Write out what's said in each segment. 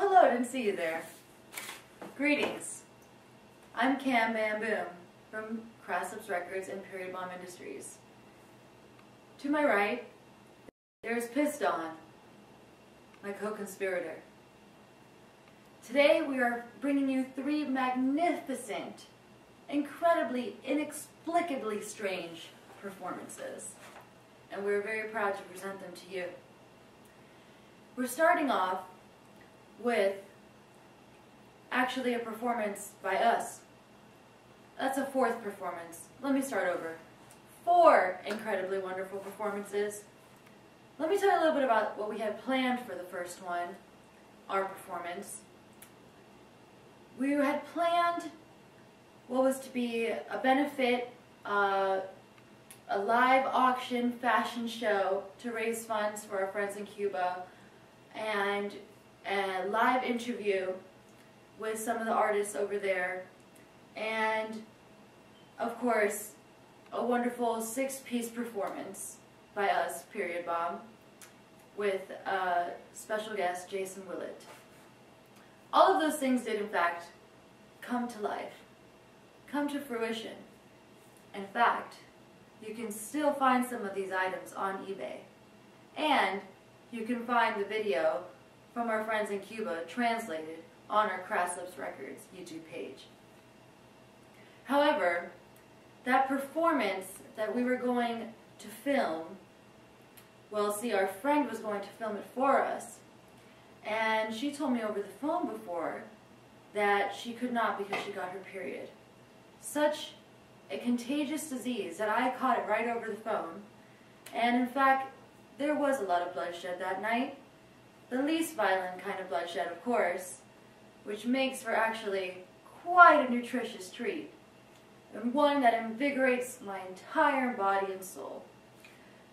I didn't see you there. Greetings. I'm Cam Boom from Crass Lips Records and Period Bomb Industries. To my right, there's Piston, my co-conspirator. Today we are bringing you three magnificent, incredibly, inexplicably strange performances. And we're very proud to present them to you. We're starting off with actually a performance by us. That's a fourth performance. Let me start over. Four incredibly wonderful performances. Let me tell you a little bit about what we had planned for the first one, our performance. We had planned what was to be a benefit, uh, a live auction fashion show to raise funds for our friends in Cuba, and a live interview with some of the artists over there, and of course, a wonderful six-piece performance by us, Period Bomb, with uh, special guest Jason Willett. All of those things did, in fact, come to life, come to fruition. In fact, you can still find some of these items on eBay. And you can find the video from our friends in Cuba translated on our Crass Lips Records YouTube page. However, that performance that we were going to film, well, see, our friend was going to film it for us, and she told me over the phone before that she could not because she got her period. Such a contagious disease that I caught it right over the phone, and in fact, there was a lot of bloodshed that night. The least violent kind of bloodshed, of course, which makes for actually quite a nutritious treat, and one that invigorates my entire body and soul.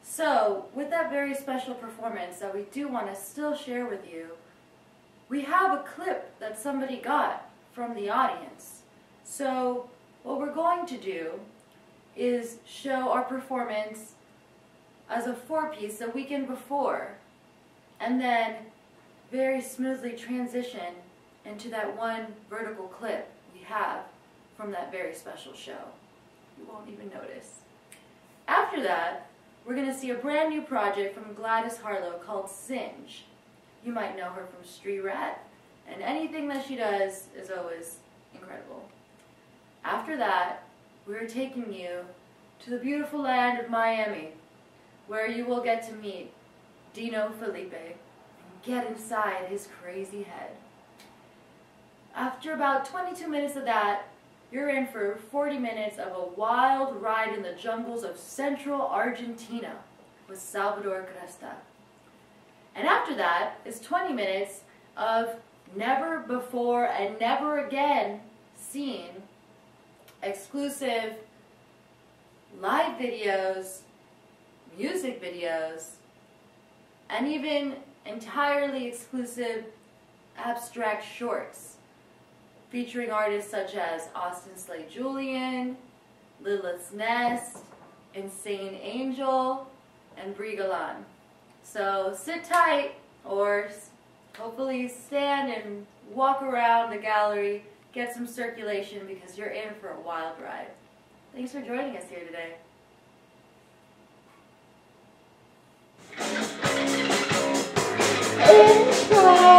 So, with that very special performance that we do want to still share with you, we have a clip that somebody got from the audience. So, what we're going to do is show our performance as a four-piece the weekend before, and then very smoothly transition into that one vertical clip we have from that very special show. You won't even notice. After that, we're going to see a brand new project from Gladys Harlow called Singe. You might know her from Street Rat, and anything that she does is always incredible. After that, we're taking you to the beautiful land of Miami, where you will get to meet Dino Felipe and get inside his crazy head. After about 22 minutes of that, you're in for 40 minutes of a wild ride in the jungles of central Argentina with Salvador Cresta. And after that is 20 minutes of never before and never again seen exclusive live videos, music videos, and even entirely exclusive abstract shorts featuring artists such as Austin Slay Julian, Lilith's Nest, Insane Angel, and Brie. So sit tight or hopefully stand and walk around the gallery, get some circulation because you're in for a wild ride. Thanks for joining us here today. Inside.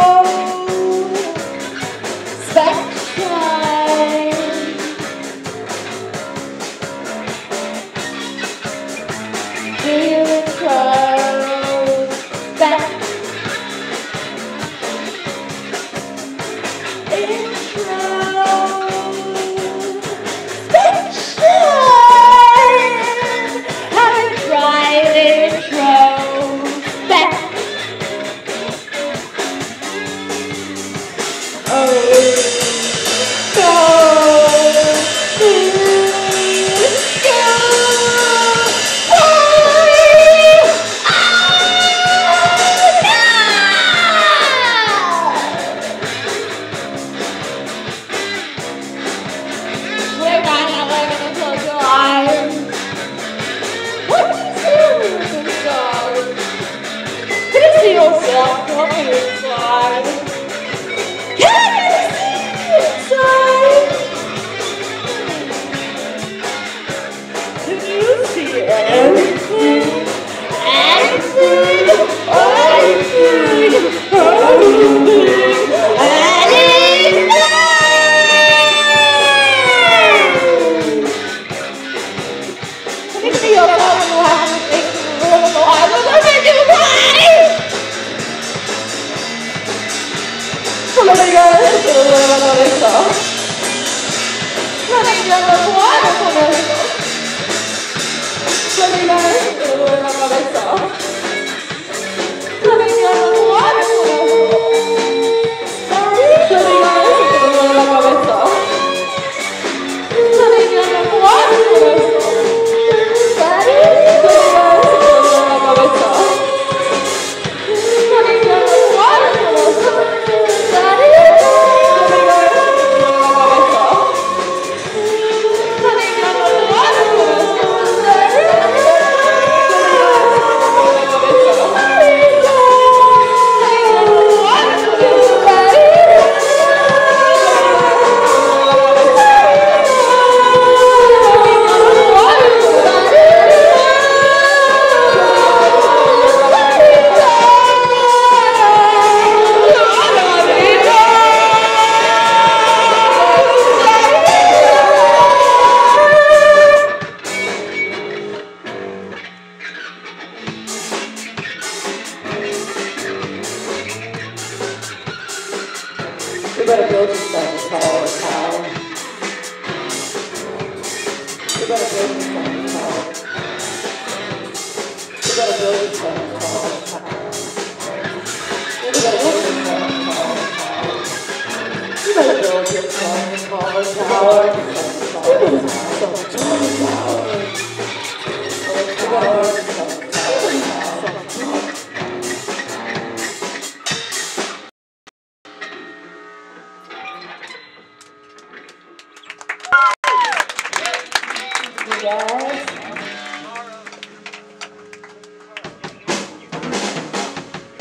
guys.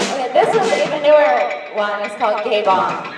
Okay, this is even newer one. It's called Gay Bomb.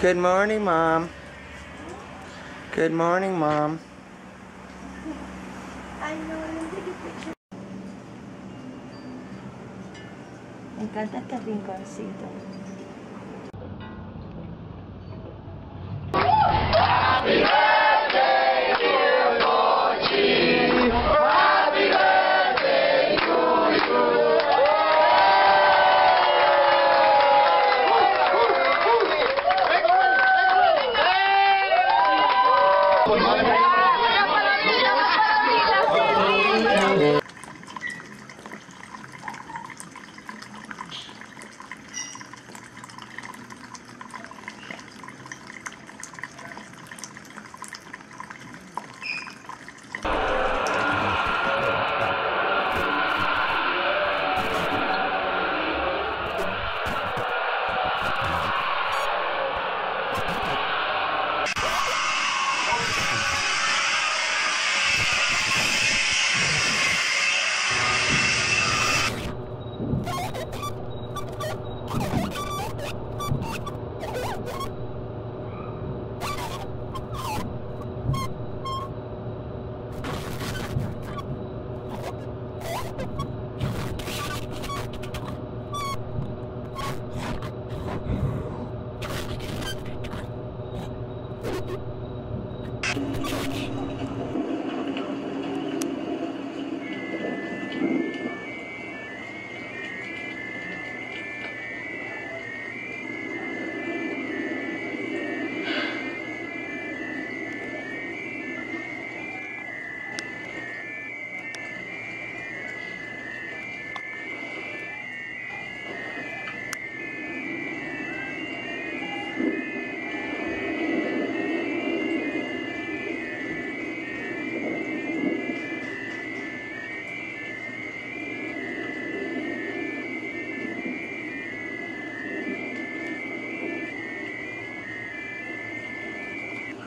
Good morning, Mom. Good morning, Mom. Ay, no, no take a picture. Me encanta este rinconcito.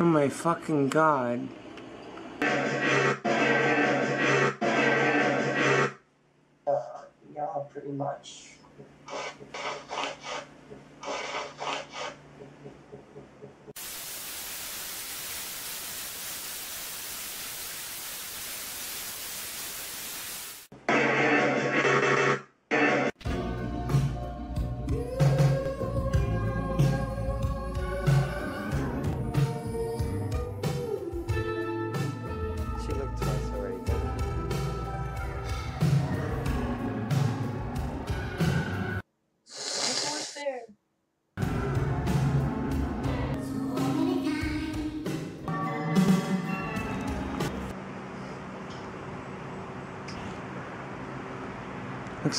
Oh my fucking god. yeah, pretty much.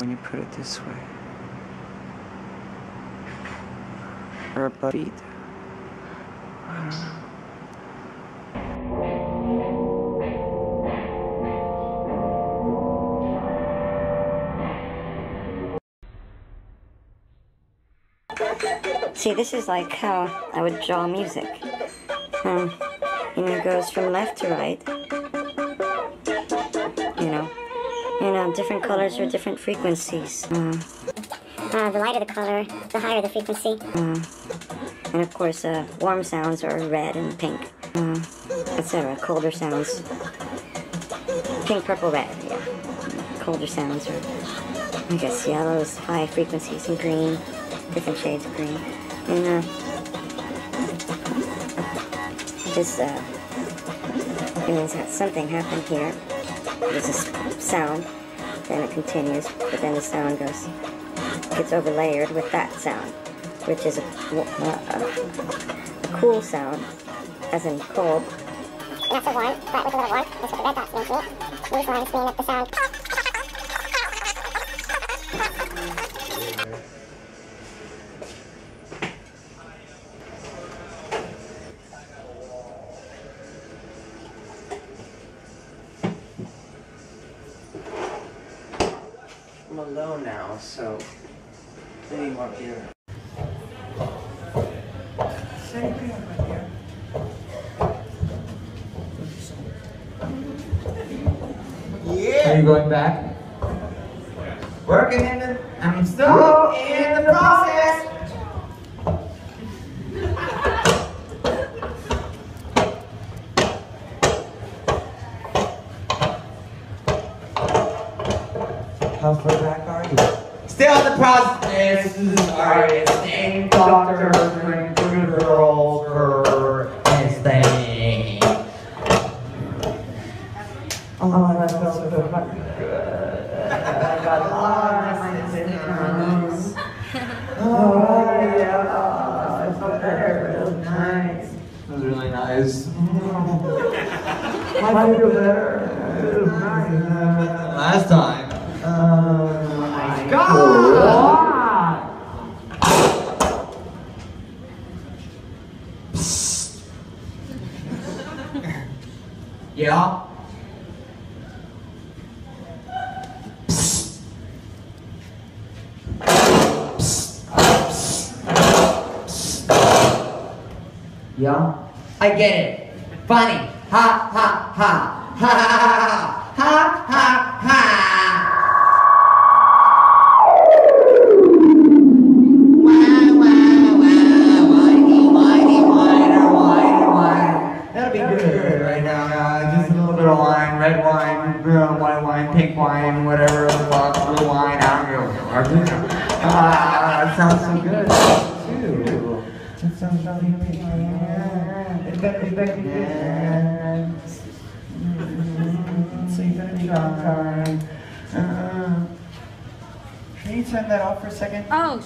When you put it this way. Or a know. See, this is like how I would draw music. Um, know, it goes from left to right. You know, different colors are different frequencies. Uh, Uh, the lighter the color, the higher the frequency. and of course, uh, warm sounds are red and pink, uh, etc. Colder sounds, pink, purple, red. Yeah. Colder sounds are, I guess, yellows, high frequencies, and green, different shades of green. And uh, this uh, means that something happened here. There's a sound, then it continues, but then the sound goes gets overlayered with that sound, which is a, a, a cool sound, as in cold. Not so warm, but with a little warmth. That's what the red dots mean to me. These lines mean that the sound.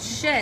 Shit.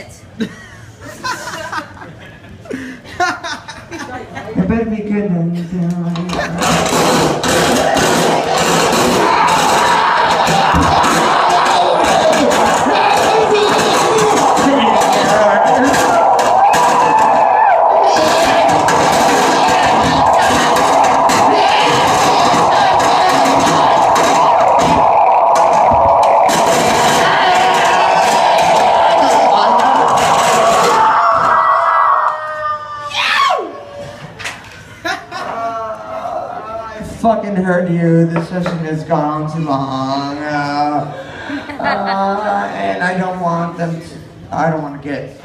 Heard you. This session has gone on too long. Uh, uh, and I don't want them to. I don't want to get.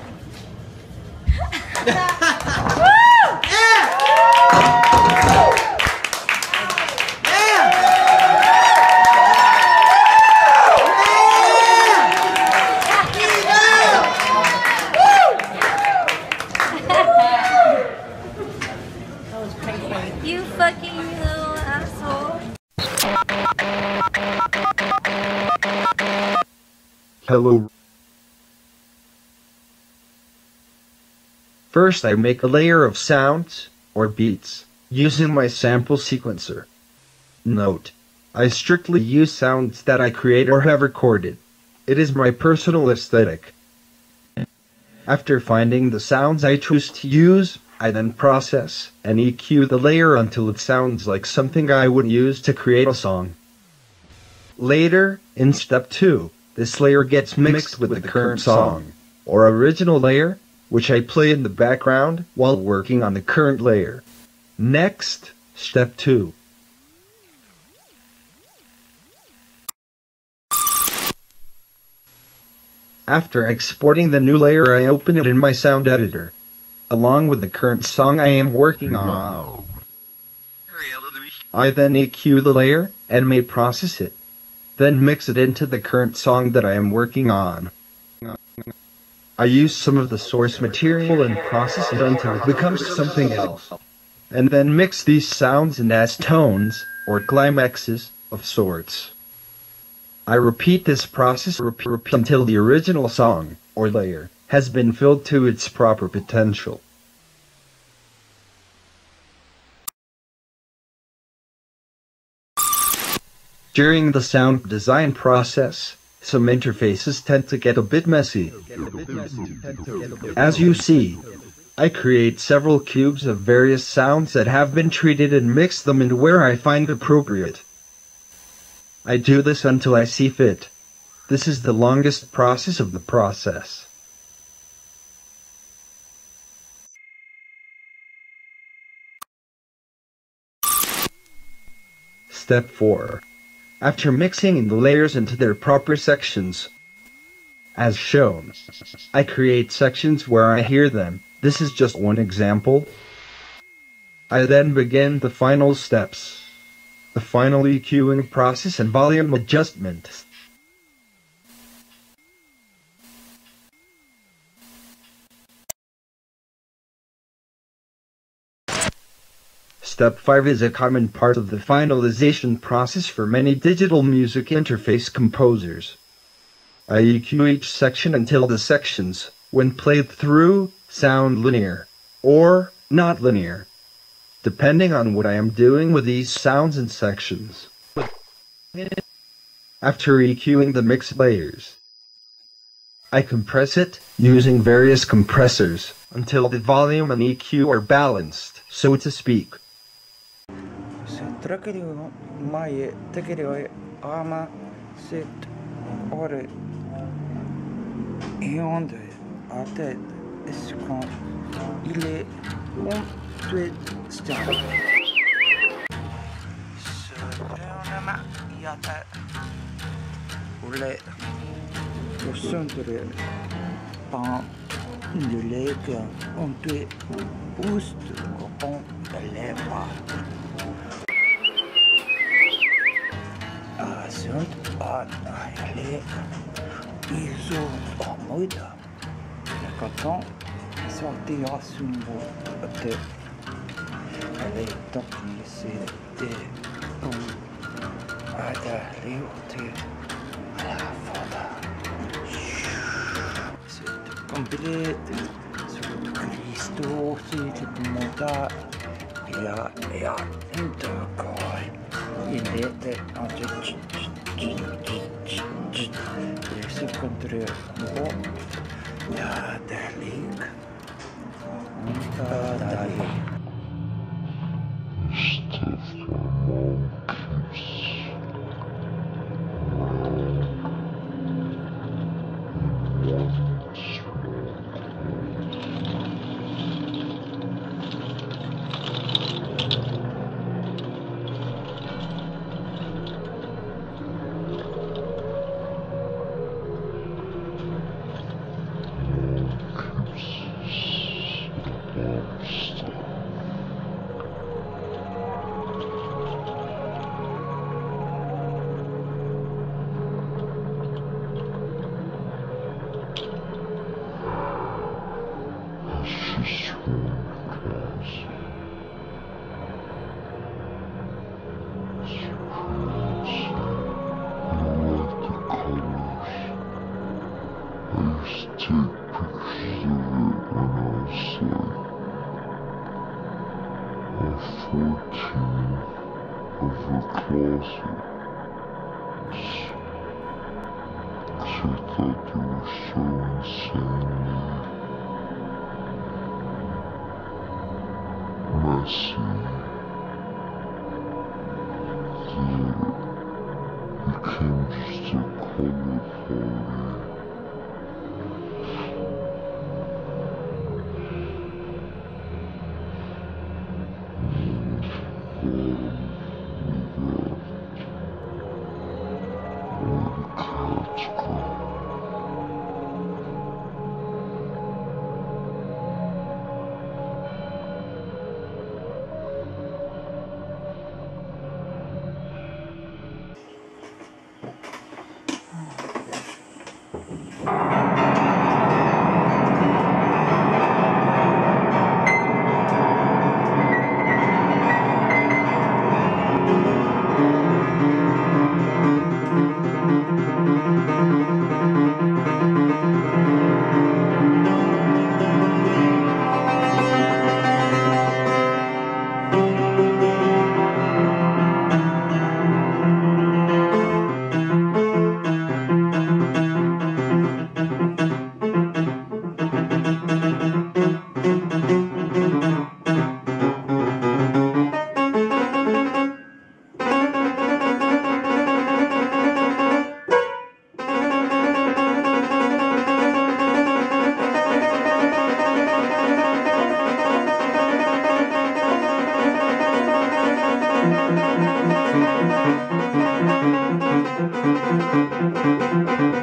First I make a layer of sounds, or beats, using my sample sequencer. Note. I strictly use sounds that I create or have recorded. It is my personal aesthetic. After finding the sounds I choose to use, I then process and EQ the layer until it sounds like something I would use to create a song. Later, in step 2, this layer gets mixed with the current song, or original layer, which I play in the background while working on the current layer. Next, step 2. After exporting the new layer, I open it in my sound editor, along with the current song I am working on. I then EQ the layer and may process it, then mix it into the current song that I am working on. I use some of the source material and process it until it becomes something else, and then mix these sounds in as tones or climaxes of sorts. I repeat this process repeat, repeat until the original song or layer has been filled to its proper potential. During the sound design process, some interfaces tend to get a bit messy. As you see, I create several cubes of various sounds that have been treated and mix them in where I find appropriate. I do this until I see fit. This is the longest process of the process. Step 4. After mixing the layers into their proper sections, as shown, I create sections where I hear them. This is just one example. I then begin the final steps the final EQing process and volume adjustment. Step 5 is a common part of the finalization process for many digital music interface composers. I EQ each section until the sections, when played through, sound linear, or not linear, depending on what I am doing with these sounds and sections. After EQing the mix layers, I compress it using various compressors until the volume and EQ are balanced, so to speak. Se trakerio maje trakerio ama sit ore et on de à tête est-ce qu'on il est un tweet star se prendre ma yata ou le au centre pan de boost te lève, moi. A sunt anaele izoamid. Coton, sortira sous le les la complet sur Christos et tout le. ja, ja, intercoi. Inete Deze komt terug. Ja, daar ligt. Thank you.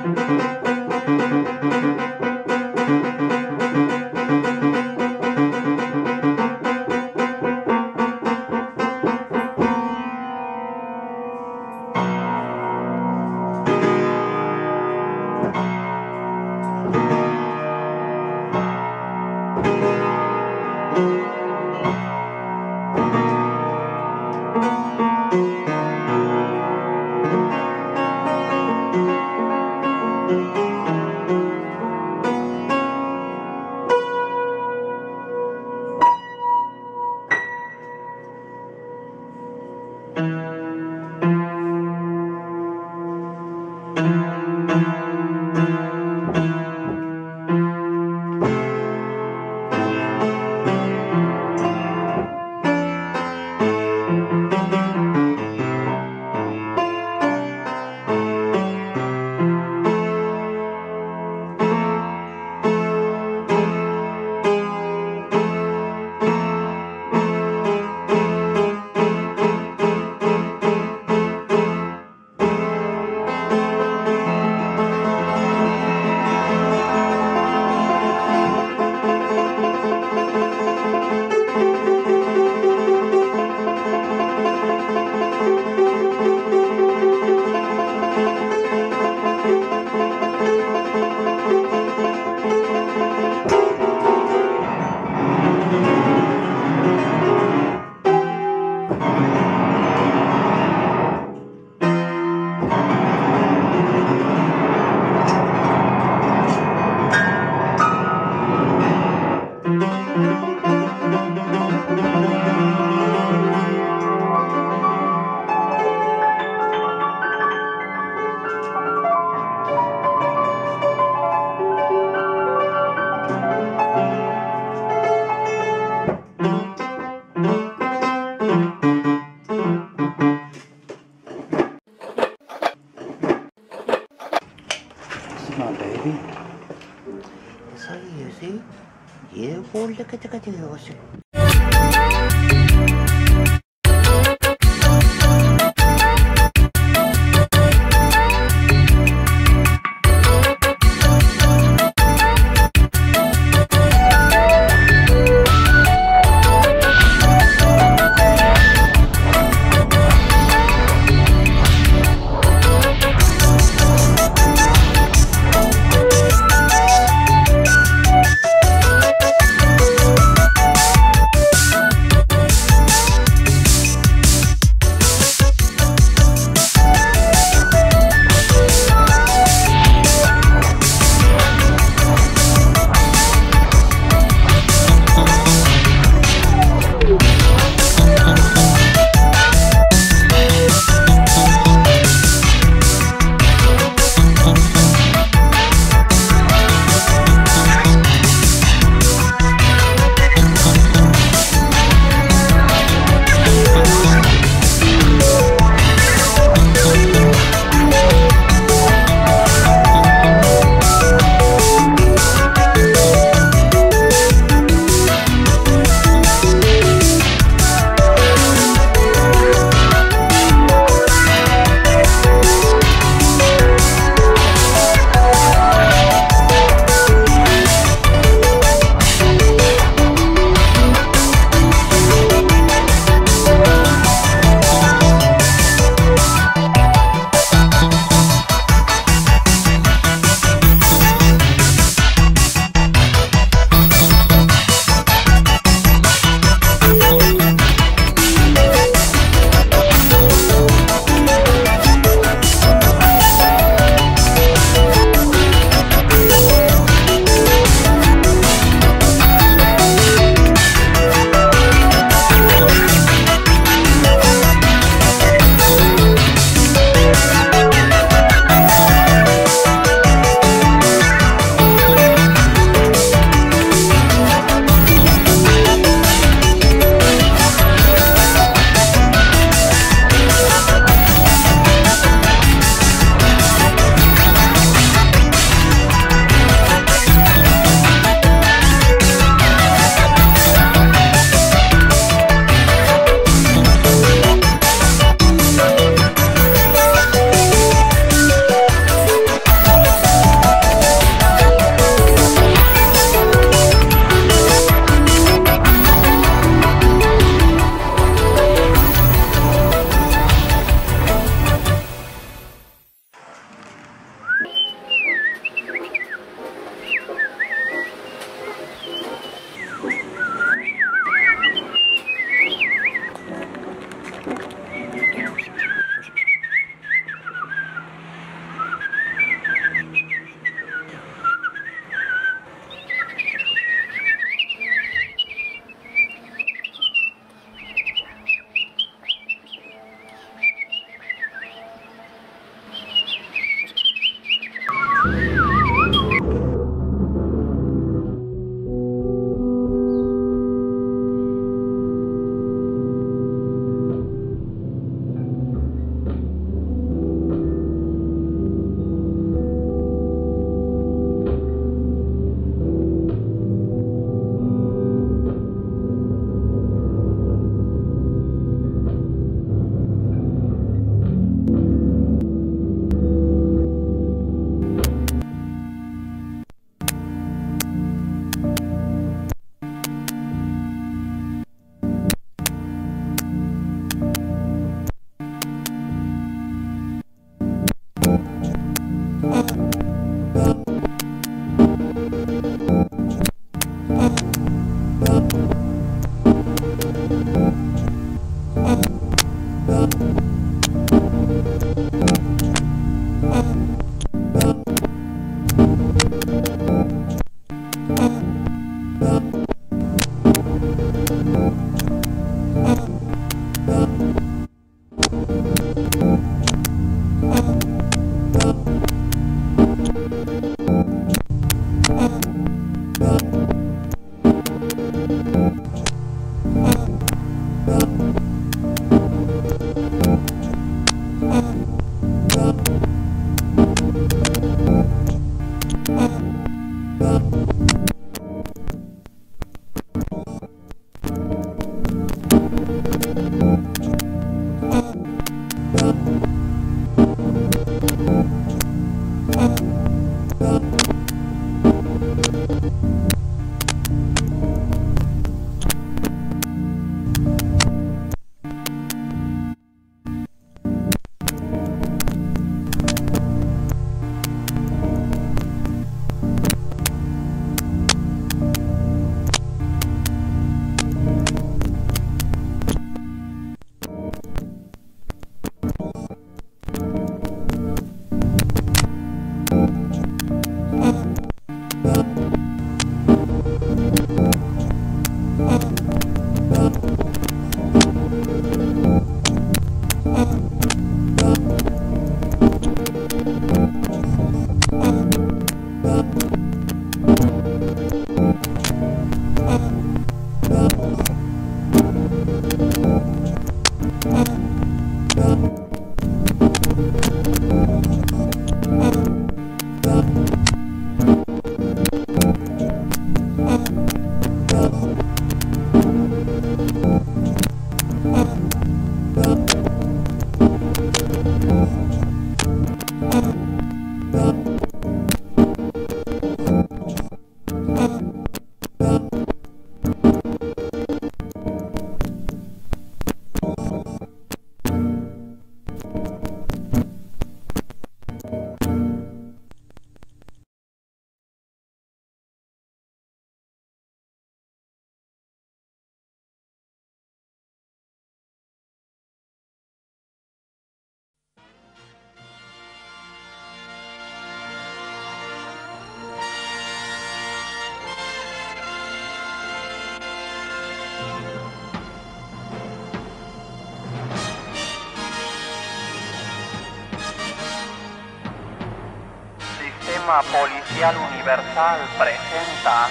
Policial Universal presenta...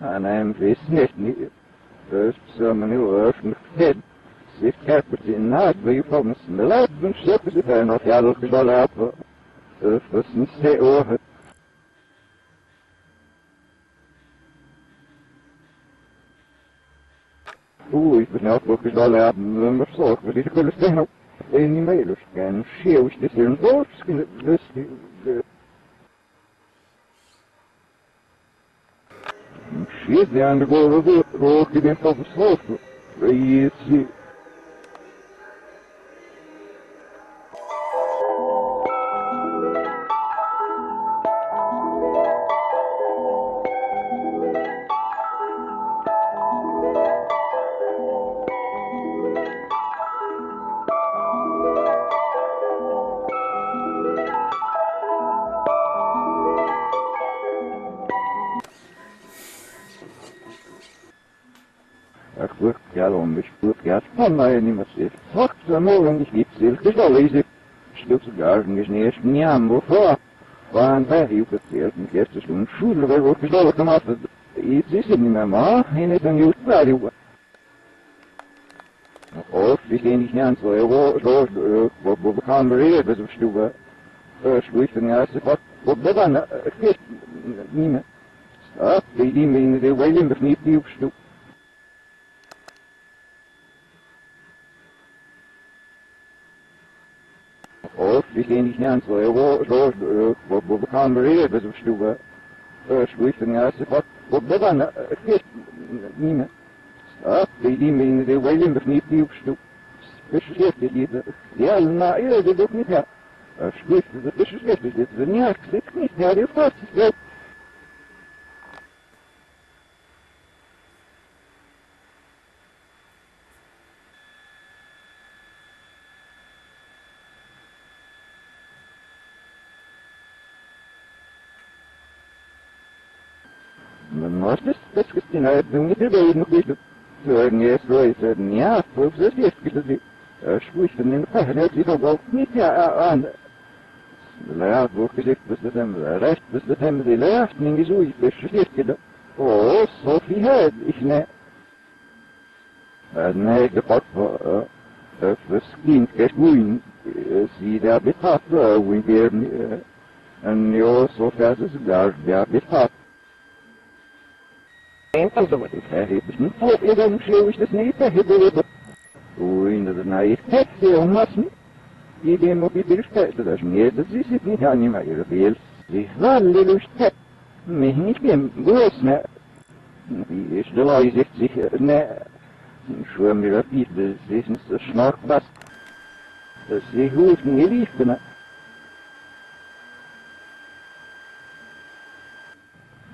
Anheim Wissenschaftliche, Bösbsömmene Röschmöchtet, Siftkäpperti Nadvi Pomsen, Ledven Schleppesi Fenofjadok Dolappo, Öfresen Se Ohet, os neococos da olhar das pessoas, mas isso é que eles terão animeiros, canos cheios de sermos outros, que cheios de andar né, com o outro, que dentro do soco, e esse... mal mei ni mas ir. Hoch zu mo und ich gibt dir dich alle diese Stücke Garten ist nie erst nie am wo. Waren da hier gefehlt und jetzt ist nun schon wir wird gesagt gemacht. Ich sehe sie nicht mehr mal in den News Radio. Und auch wie gehen ich nicht an so Euro so wo wo kann mir reden bis zum Stube. Äh ich bin ja so was wo da dann äh, nicht mehr. Ah, die die mir in der Weilen befindet die Stube. Und wie gehen ich nirgends, wo er wo, wo, wo, wo, wo kann man reden, bis auf Stube. Äh, schlug den Geist, ich hab, wo bedan, äh, geht, nie. Ah, die die mir in der Weilin befniet die auf Stube. Bisch ich jetzt, die die, die na, ihr, die doch nicht, ja. Äh, schlug, bisch jetzt, die die, die nirgends, ja, die fast, מיינ דיי נו בל גייז רוי זענען יא ווז דאס יא שווש דעם אהנה די דאָג נייע אן לאג וווקז איך ביז דעם רעפט ביז דעם די לאפט מינג איז אויף ביז דירכד אוה סו ביהט איך נה נה קאַפּס דאס ווייס קלין איז ווי די דא מיטארבער ווי מיר אנ יור וווקז einfach so mit dem Verhebischen vor ihrem Schlewisch des Nieterhibbelebe. Ui, in der Nähe um ist Hexe umlassen. I dem ob i bin spät, das mir, das ist ich nicht an ihm eier Ich war in dem Mich nicht beim Gross, ne? Wie ist der Leu sich sicher, ne? Ich schwör mir das ich bin so schnarkbar. Das ist die Hose, ne?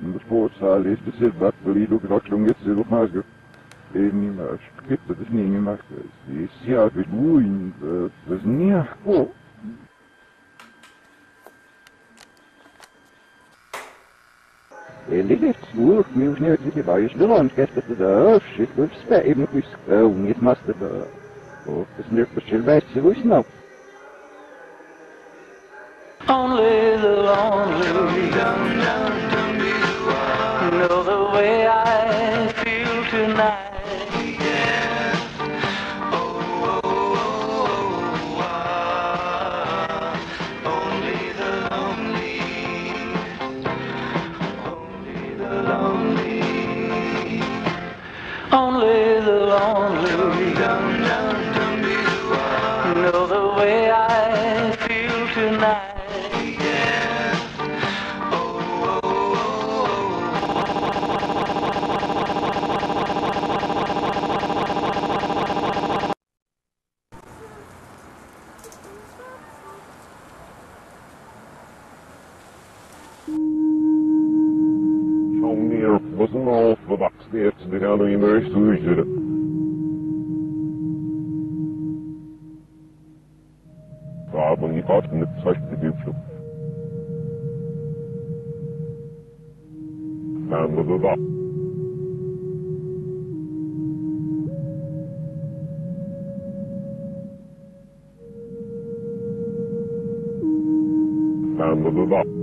Nos påsar efter silverflid och knocklunget silvermasker. Em escrita de cinema, e se há vilões, mas nem há Ligger svårt med att knöta till varje landskapet det där överskrift och spä även på skånget måste vara. Och det snurrar till världsvuxna. Only the lonely. Know the way I ner på som av på backstet, det kan du immer i studier. Ja, men i farten det første dypslo. Men det var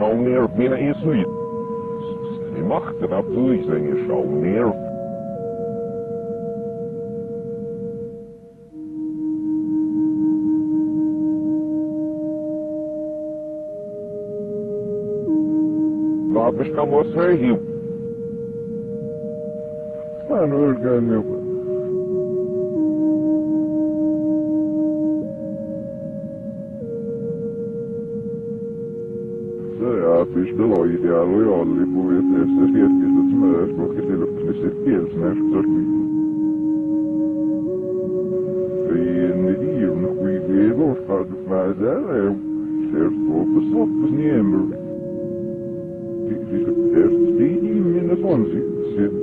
schauen her, mir ist nicht. Die Macht hat durch seine Schauen her. Babisch kann was herhieben. Man will gar nicht. Silvia Loyali будет светский соцмер, сколько силу плесет пельсмер, сорки. И не дивно, хуйве, лошка, дуфмазер, сердце, послот, познемер. Сердце, и именно солнце, сет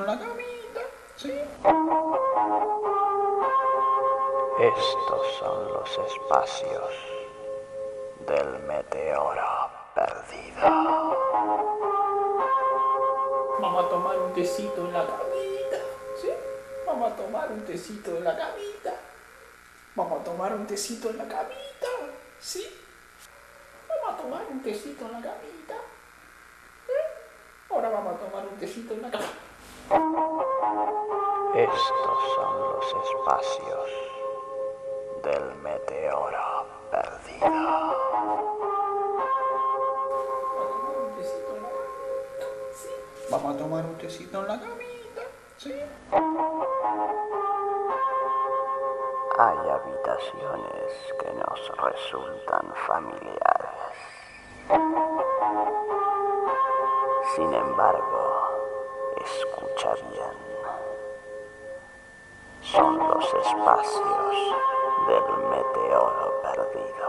en la camita, sí. Estos son los espacios del meteoro perdido. Vamos a tomar un tecito en la camita, ¿sí? Vamos a tomar un tecito en la camita. Vamos a tomar un tecito en la camita, ¿sí? Vamos a tomar un tecito en la camita. ¿eh? Ahora vamos a tomar un tecito en la camita. Estos son los espacios del meteoro perdido. Vamos a tomar un tecito en la camita, ¿sí? Hay habitaciones que nos resultan familiares. Sin embargo, escucha bien. Son los espacios del meteoro perdido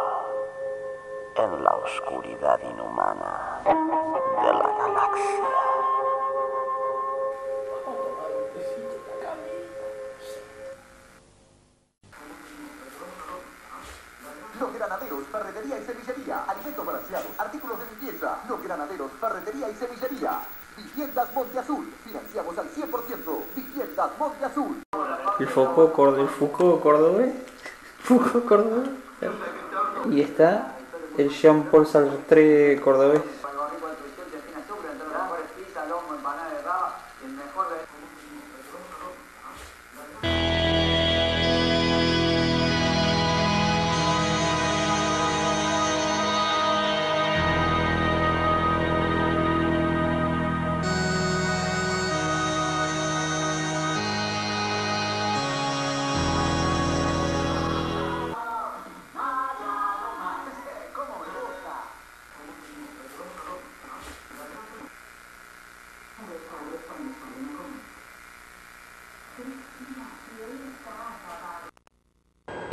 en la oscuridad inhumana de la galaxia. Los granaderos, ferretería y semillería, alimentos balanceados, artículos de limpieza. Los granaderos, ferretería y semillería. Viviendas Monte Azul, financiamos al 100%. Viviendas Monte Azul. El foco cordobés, el Foucault cordobés, Foucault cordobés. Y está el Jean Paul Sartre cordobés.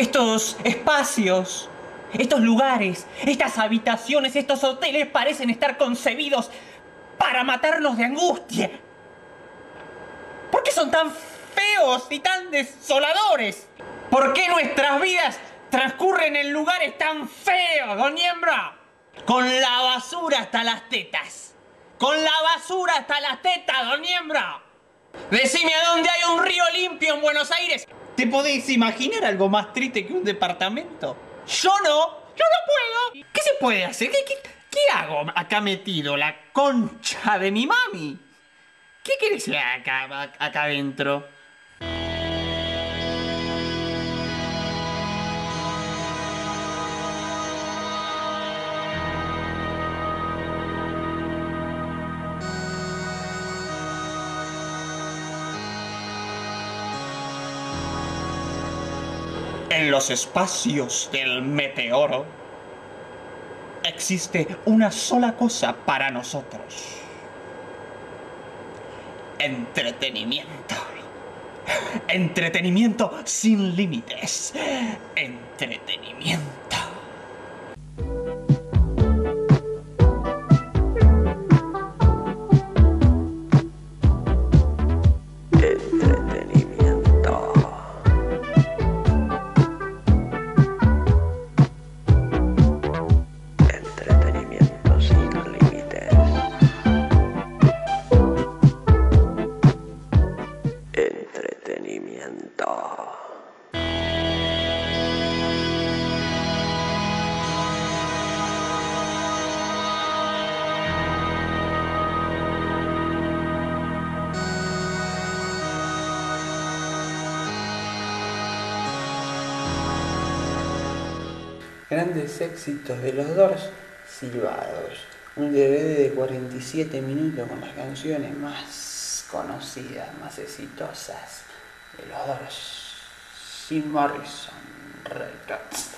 Estos espacios, estos lugares, estas habitaciones, estos hoteles parecen estar concebidos para matarnos de angustia. ¿Por qué son tan feos y tan desoladores? ¿Por qué nuestras vidas transcurren en lugares tan feos, don Niembra? Con la basura hasta las tetas. Con la basura hasta las tetas, don Niembra. Decime a dónde hay un río limpio en Buenos Aires. ¿Te podés imaginar algo más triste que un departamento? Yo no, yo no puedo. ¿Qué se puede hacer? ¿Qué, qué- hago acá metido? La concha de mi mami. ¿Qué querés acá, acá adentro? En los espacios del meteoro, existe una sola cosa para nosotros. Entretenimiento. Entretenimiento sin límites. Entretenimiento. Grandes éxitos de los Doors silbados. Un DVD de 47 minutos con las canciones más conocidas, más exitosas de los Doors. Jim Morrison Records.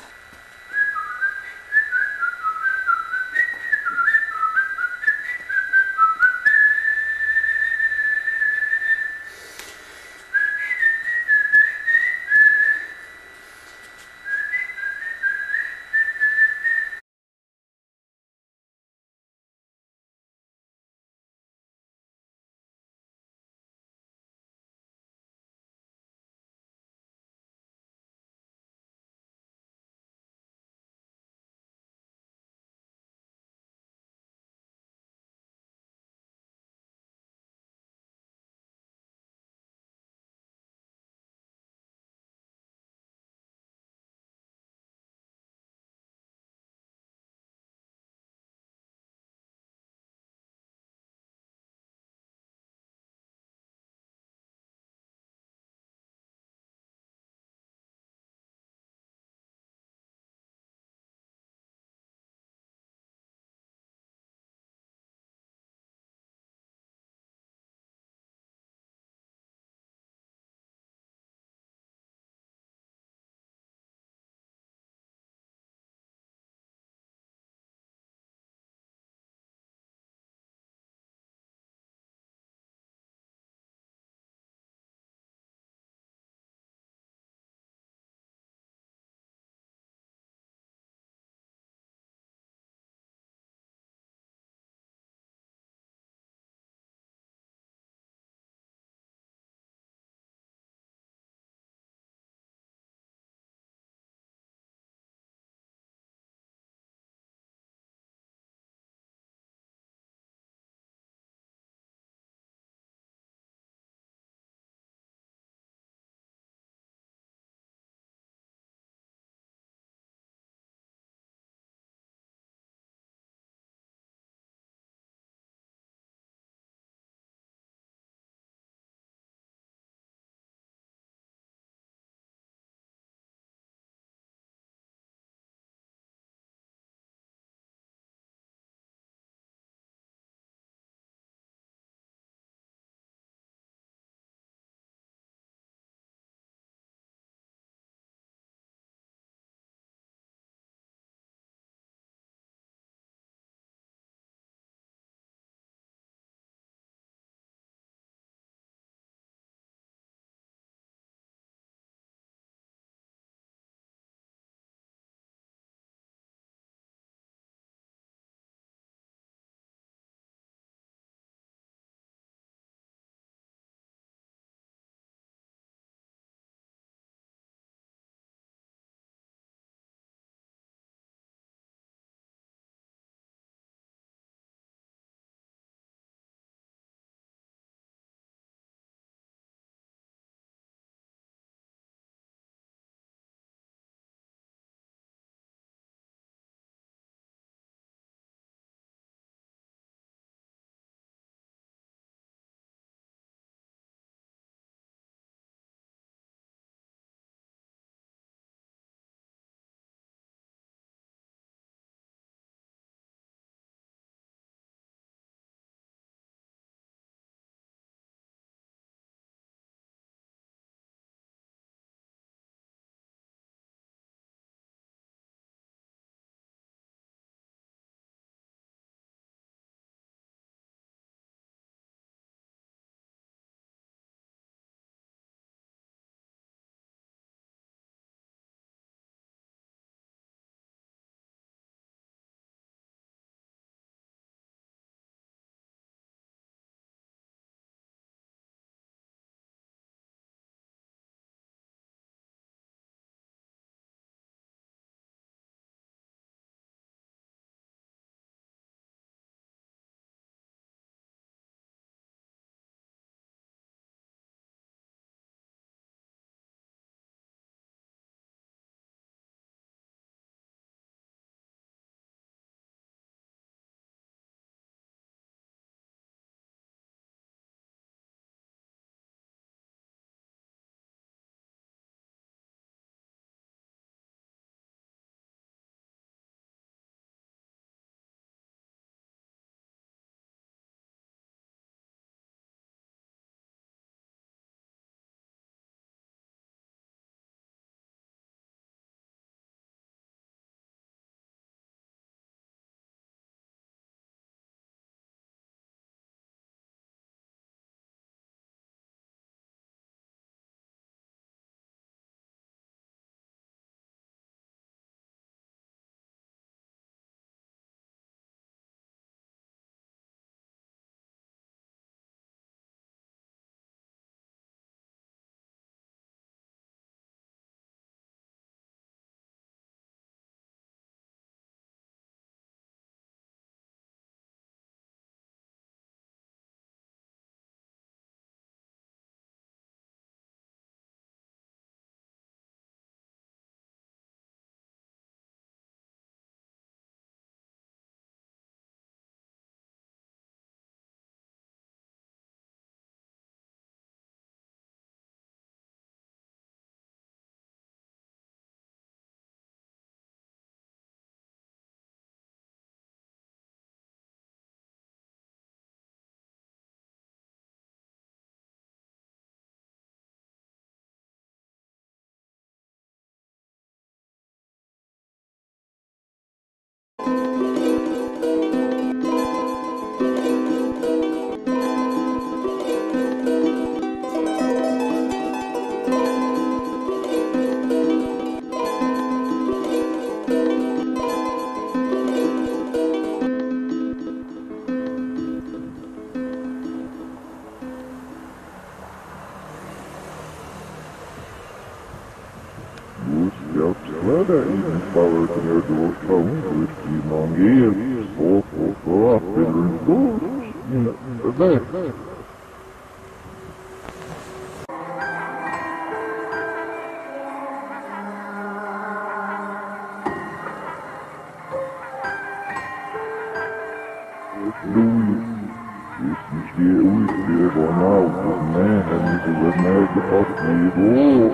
Vi utlever något med henne så är det att vi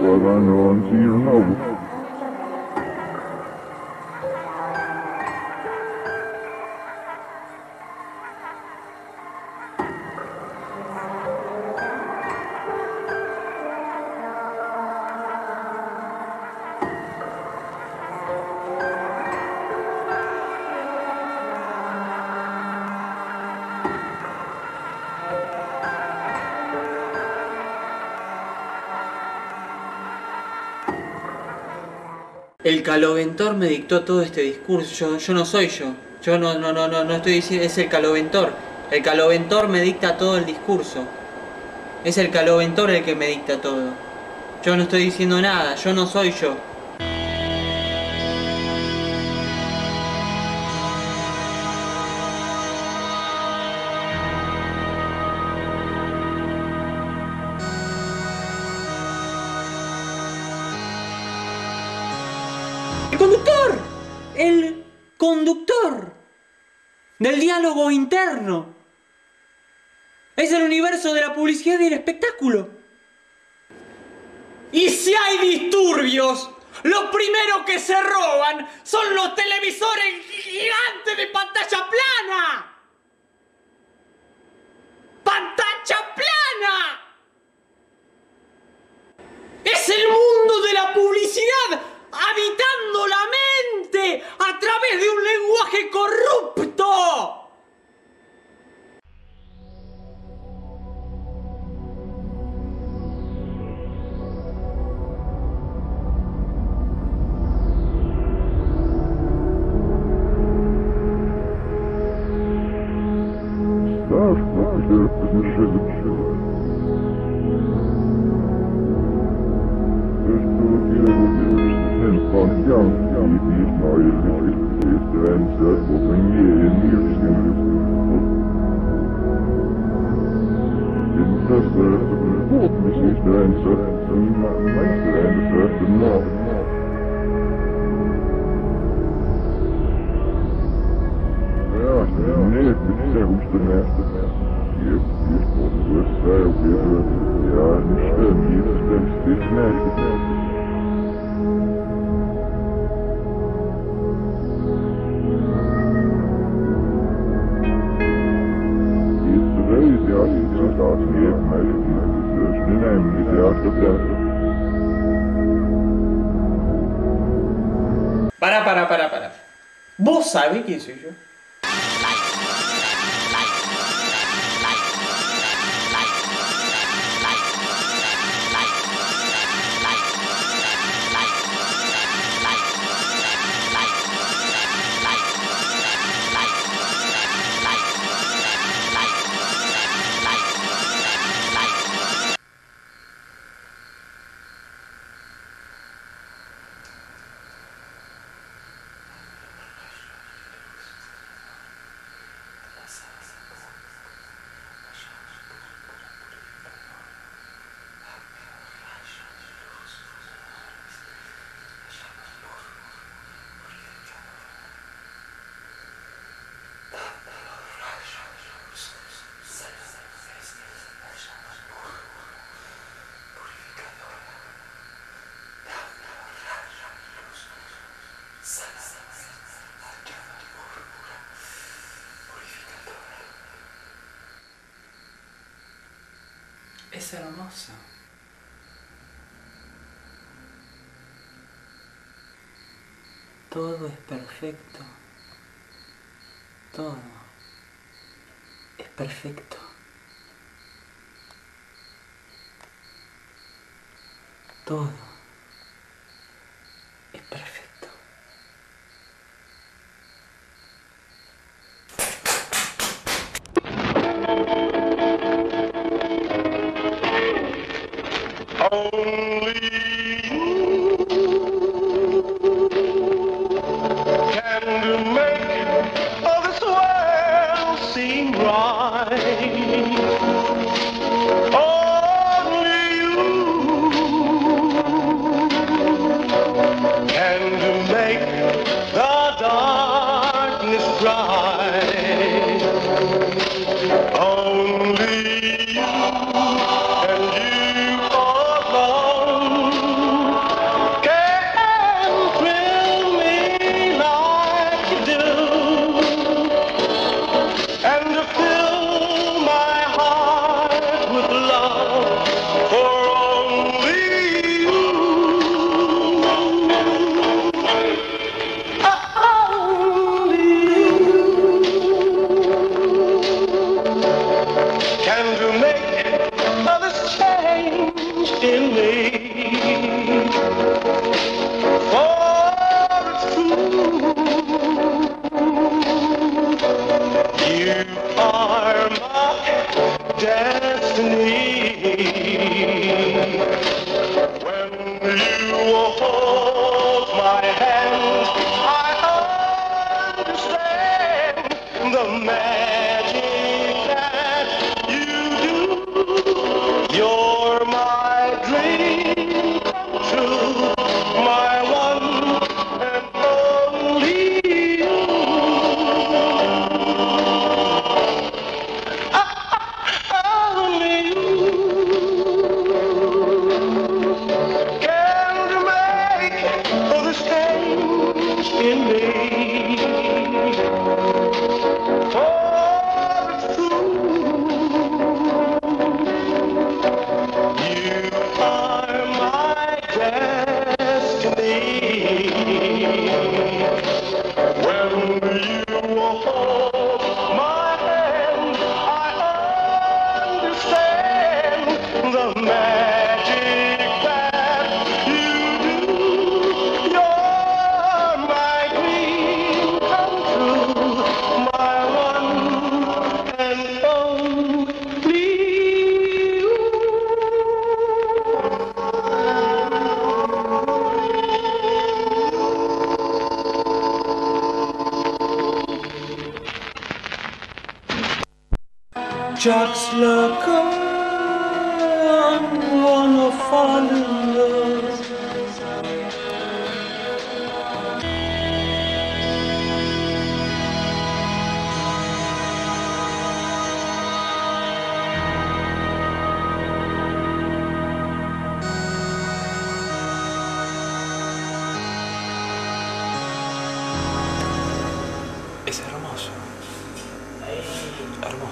vågar någon till något. El caloventor me dictó todo este discurso. Yo, yo no soy yo. Yo no, no, no, no, no estoy diciendo, es el caloventor. El caloventor me dicta todo el discurso. Es el caloventor el que me dicta todo. Yo no estoy diciendo nada, yo no soy yo. Es el universo de la publicidad y el espectáculo. Y si hay disturbios, lo primero que se roban son los televisores Es hermoso. Todo es perfecto. Todo es perfecto. Todo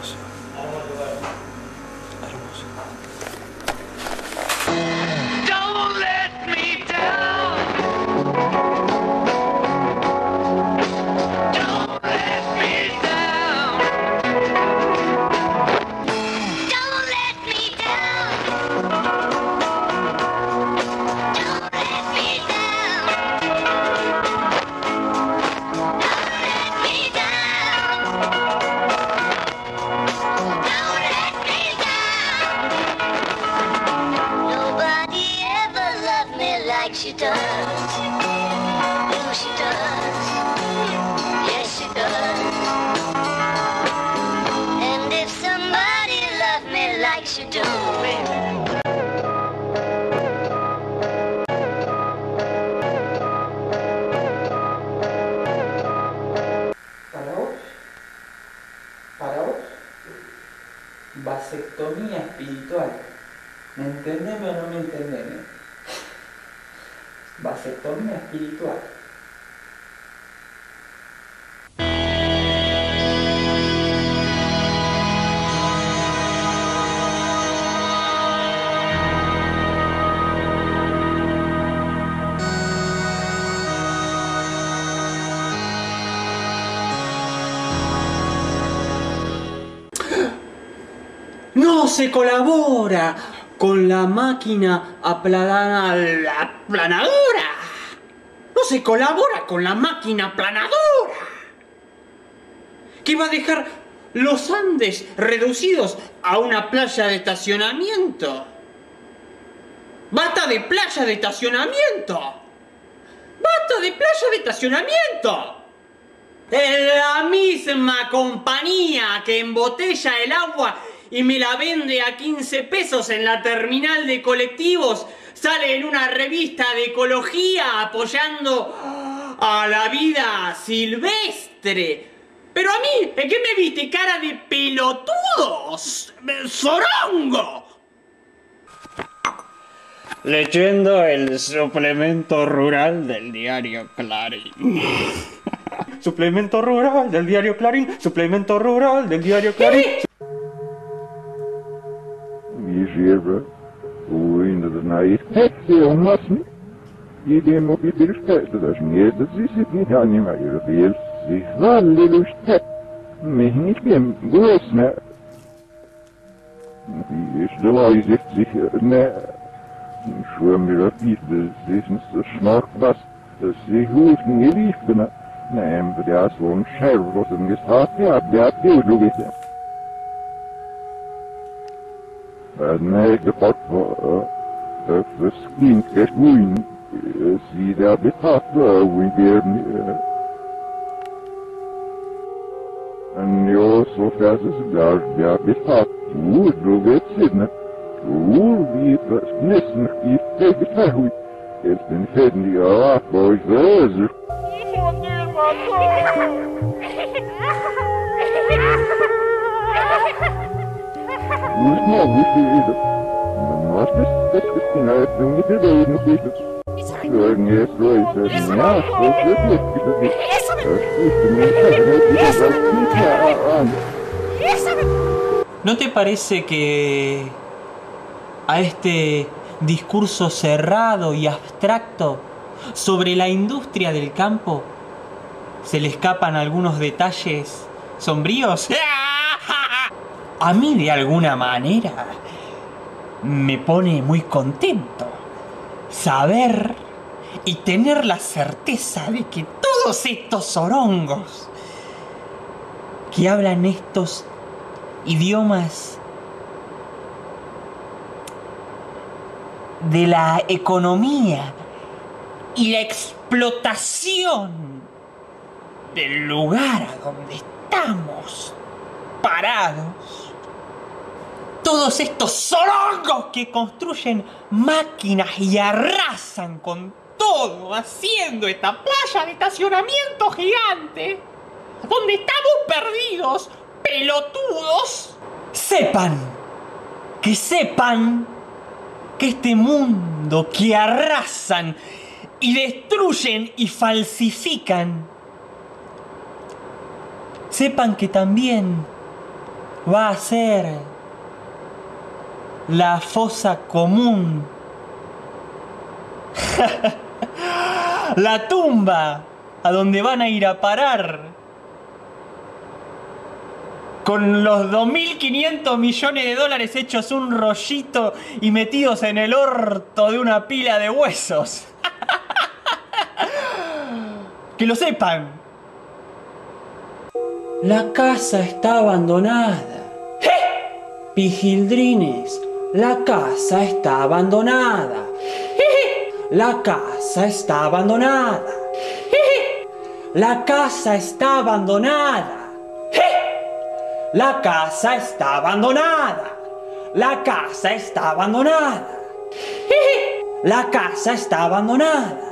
Dios. se colabora con la máquina aplanadora. No se colabora con la máquina aplanadora. Que va a dejar los Andes reducidos a una playa de estacionamiento. ¡Basta de playa de estacionamiento! ¡Basta de playa de estacionamiento! Es la misma compañía que embotella el agua y me la vende a 15 pesos en la terminal de colectivos, sale en una revista de ecología apoyando a la vida silvestre. Pero a mí, ¿en qué me viste? Cara de pelotudos, sorongo. Leyendo el suplemento rural del diario Clarín. suplemento rural del diario Clarín, suplemento rural del diario Clarín. ¿Qué? zebra, ou ainda de nair, é que é um assim. E de movido os pés das medas e se de animar deles, e vale os pés. Mehmet Bey'im, bu esne işte layıcık ne şu an bir rapid sizin şmak bas. Sihus ne lief bina ne embriyas von şerrosen gestat ya abdiyat değil Nej, det var skinka svin sida betata wingerni. En jag så fästes där jag betat ord vet sidna. Ord vi nästan i fägetahui. Helt en fädni jag att var i rözer. Ha ha ha! видно. Но что с спиной, это не передает, ну, пишет. Не стройся, меня, что все клетки тут. Что ты мне скажешь, ¿No te parece que a este discurso cerrado y abstracto sobre la industria del campo se le escapan algunos detalles sombríos? A mí de alguna manera me pone muy contento saber y tener la certeza de que todos estos orongos que hablan estos idiomas de la economía y la explotación del lugar a donde estamos parados. Todos estos zorongos que construyen máquinas y arrasan con todo, haciendo esta playa de estacionamiento gigante, donde estamos perdidos, pelotudos, sepan, que sepan que este mundo que arrasan y destruyen y falsifican, sepan que también va a ser la fosa común, la tumba a donde van a ir a parar con los 2.500 millones de dólares hechos un rollito y metidos en el orto de una pila de huesos. que lo sepan. La casa está abandonada. Pijildrines, la casa está abandonada. La casa está abandonada. La casa está abandonada. La casa está abandonada. La casa está abandonada. La casa está abandonada.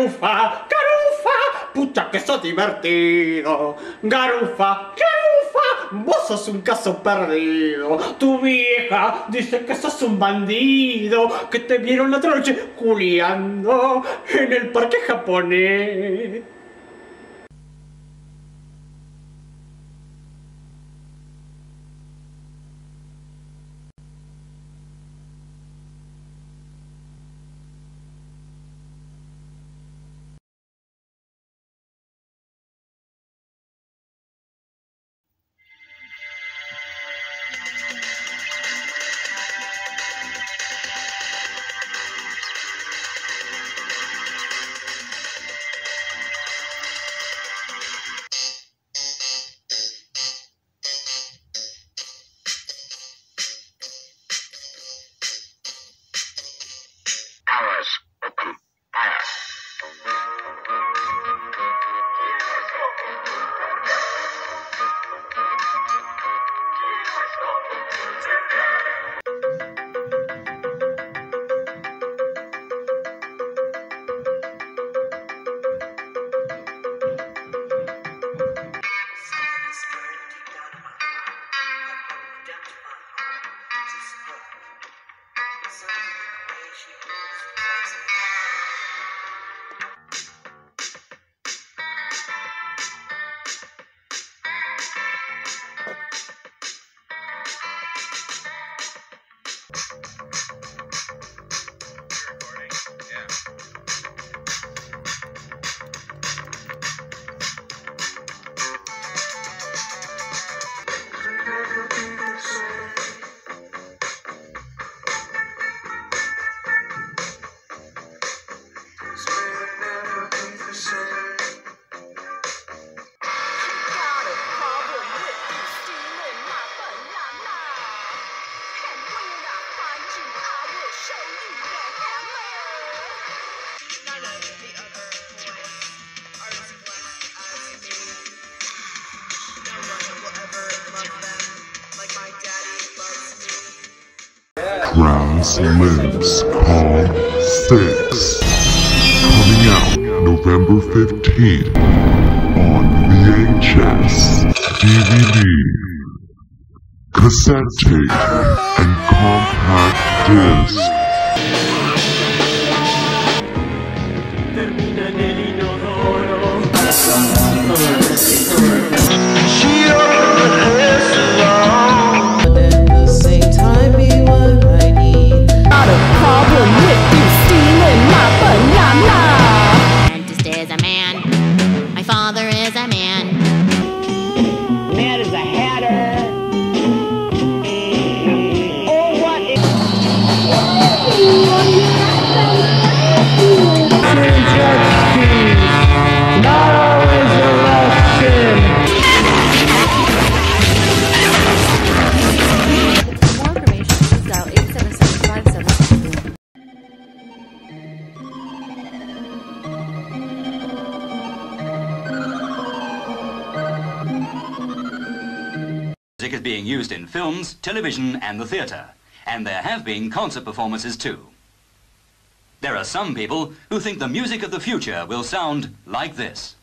garufa, garufa, pucha que sos divertido, garufa, garufa, vos sos un caso perdido, tu vieja dice que sos un bandido, que te vieron la otra noche culiando en el parque japonés. Being used in films, television, and the theatre. And there have been concert performances too. There are some people who think the music of the future will sound like this.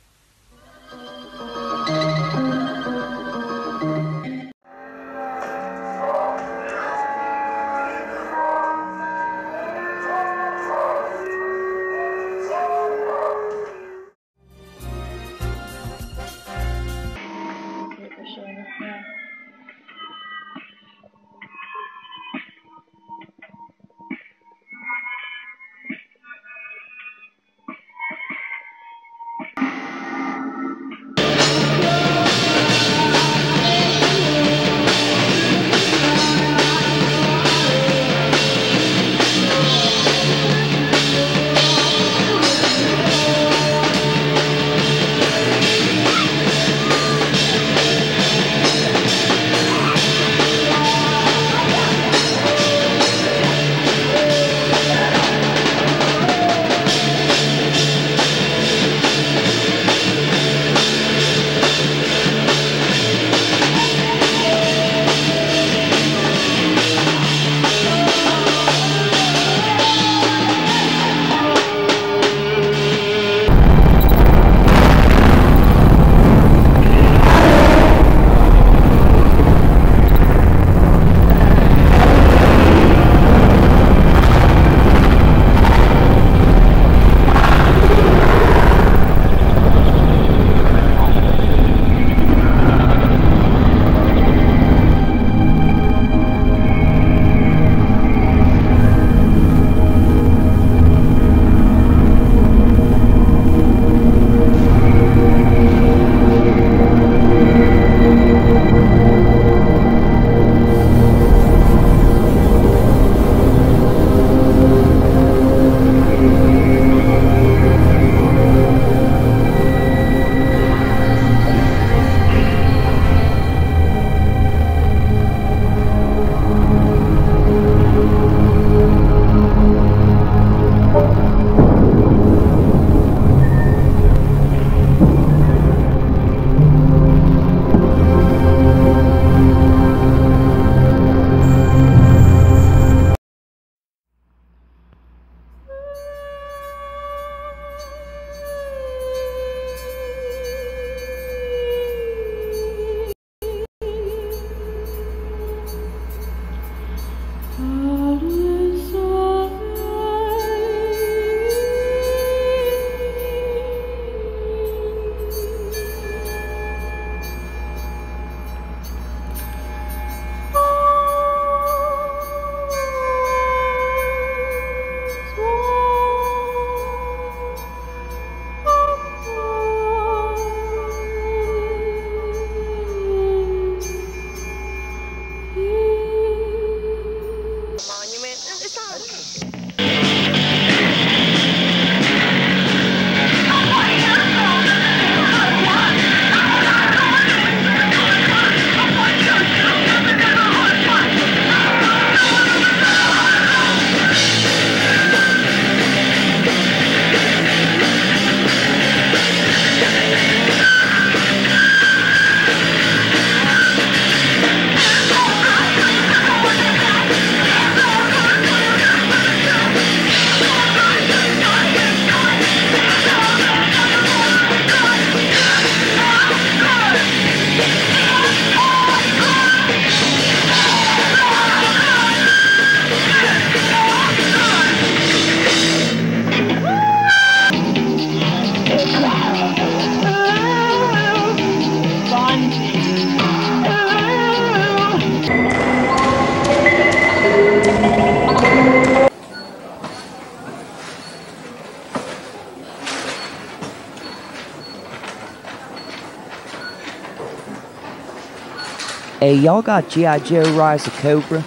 y'all got G.I. Joe Rise of Cobra?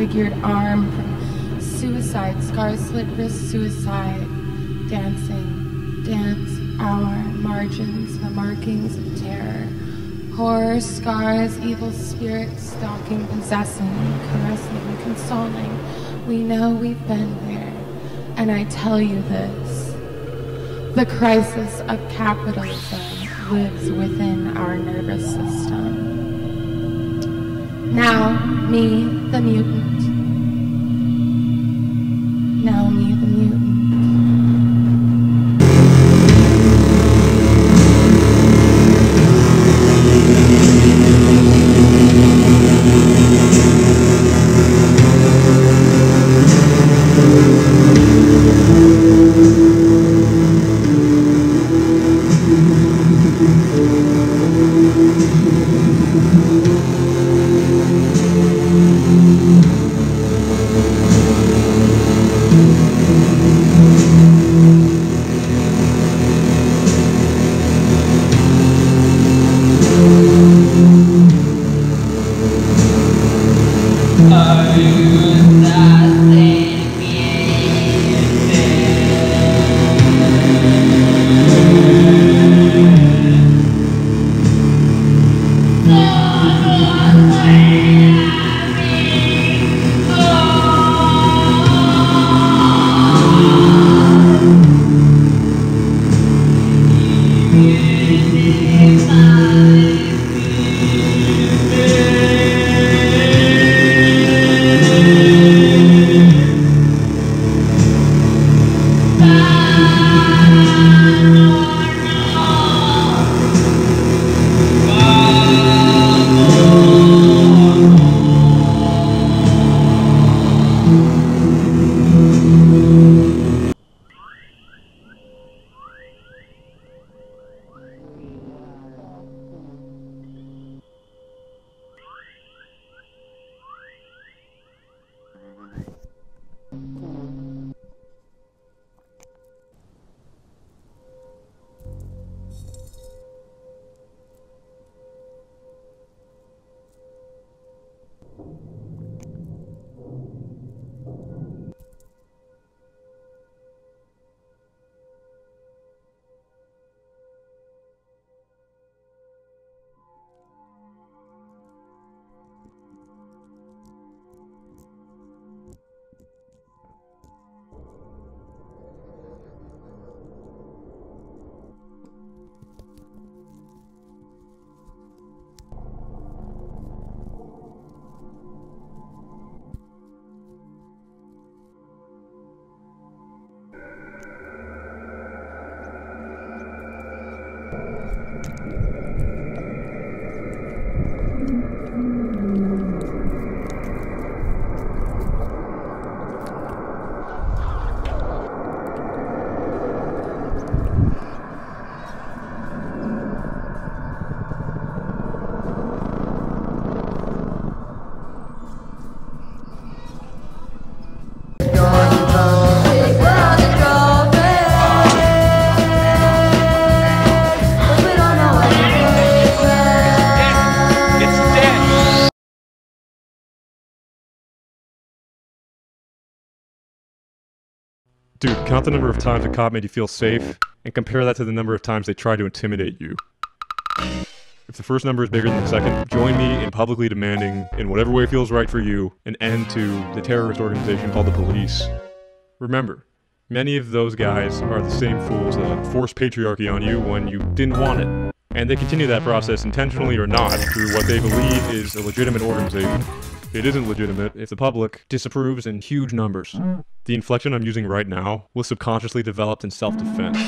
Figured arm from suicide, scars, slit wrist, suicide, dancing, dance, hour, margins, the markings of terror, horror, scars, evil spirits, stalking, possessing, caressing, consoling. We know we've been there, and I tell you this. The crisis of capitalism lives within our nervous system. Now, me, the mutant. Dude, count the number of times a cop made you feel safe and compare that to the number of times they tried to intimidate you. If the first number is bigger than the second, join me in publicly demanding, in whatever way feels right for you, an end to the terrorist organization called the police. Remember, many of those guys are the same fools that forced patriarchy on you when you didn't want it. And they continue that process intentionally or not through what they believe is a legitimate organization. It isn't legitimate if the public disapproves in huge numbers. The inflection I'm using right now was subconsciously developed in self defense.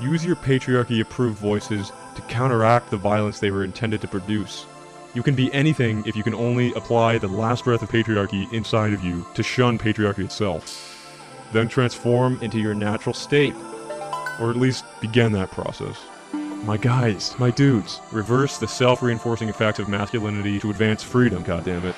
Use your patriarchy approved voices to counteract the violence they were intended to produce. You can be anything if you can only apply the last breath of patriarchy inside of you to shun patriarchy itself. Then transform into your natural state. Or at least begin that process. My guys, my dudes, reverse the self reinforcing effects of masculinity to advance freedom, goddammit.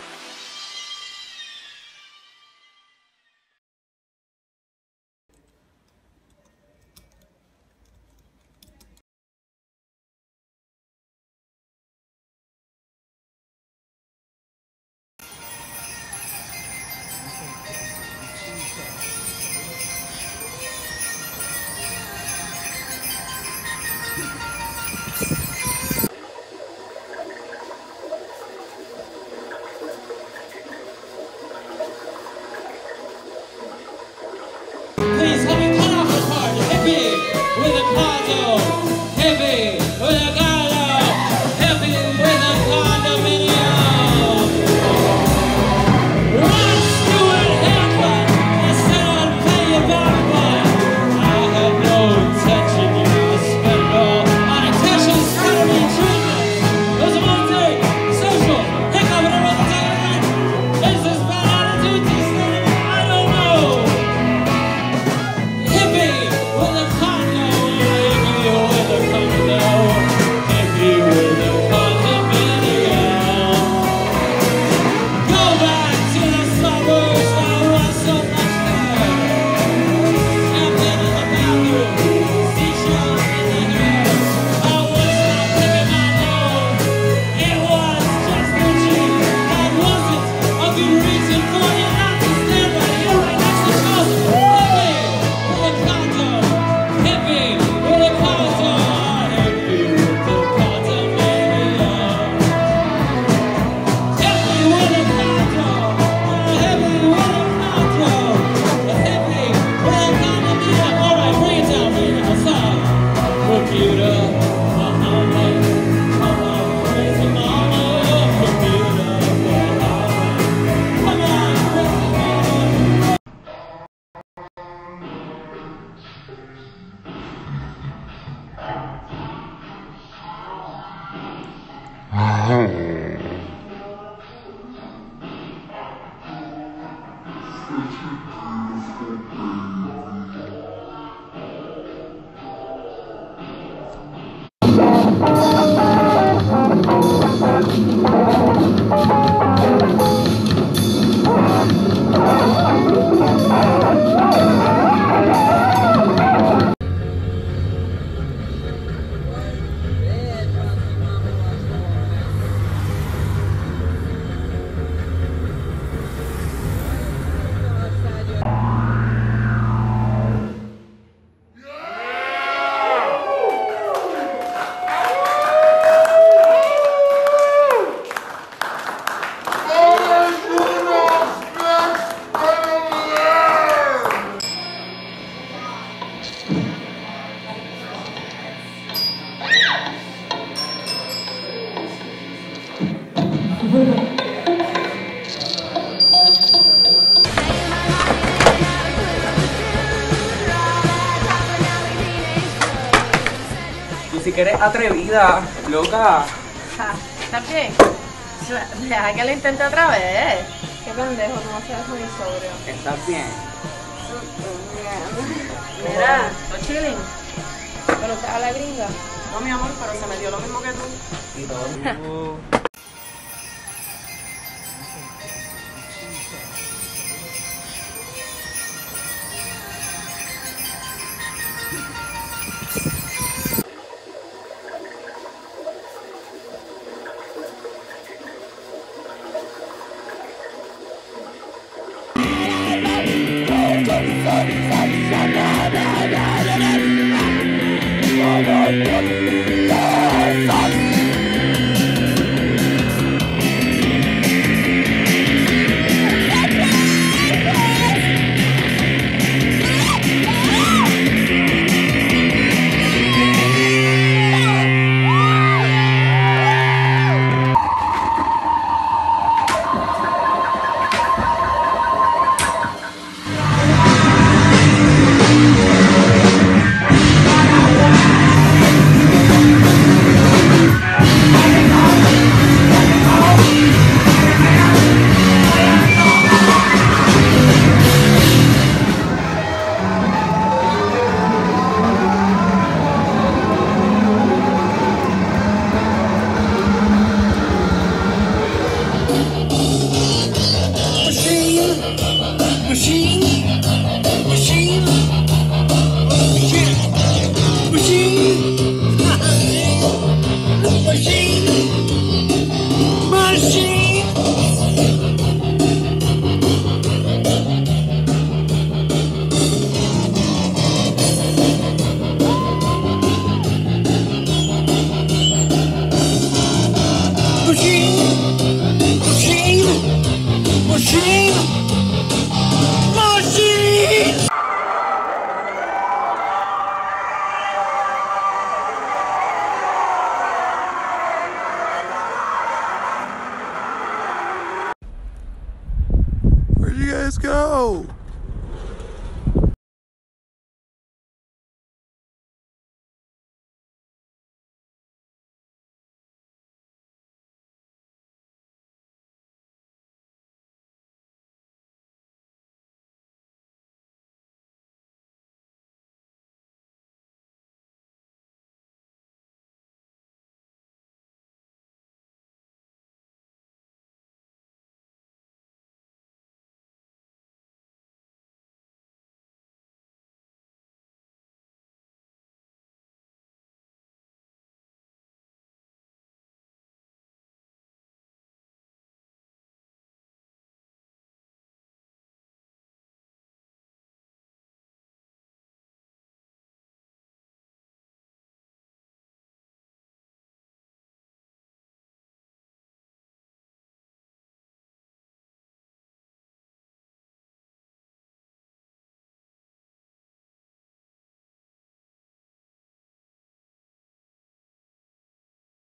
Que eres atrevida, loca. ¿Estás bien? Deja que lo intente otra vez. Qué pendejo, no seas muy sobrio. ¿Estás bien? Mira, no chilling. Pero usted a la gringa. No, mi amor, pero se me dio lo mismo que tú. Y todo.